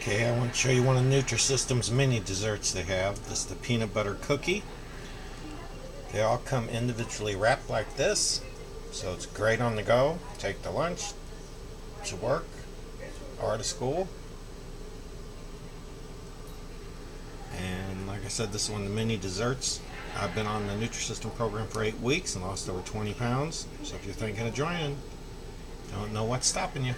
Okay, I want to show you one of Nutrisystem's mini desserts they have. This is the peanut butter cookie. They all come individually wrapped like this, so it's great on the go. Take to lunch, to work, or to school. And like I said, this is one of the mini desserts. I've been on the Nutrisystem program for eight weeks and lost over 20 pounds. So if you're thinking of joining, don't know what's stopping you.